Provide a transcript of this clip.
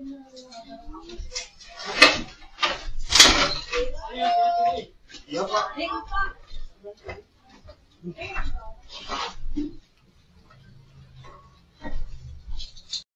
Iya, Pak. Pak.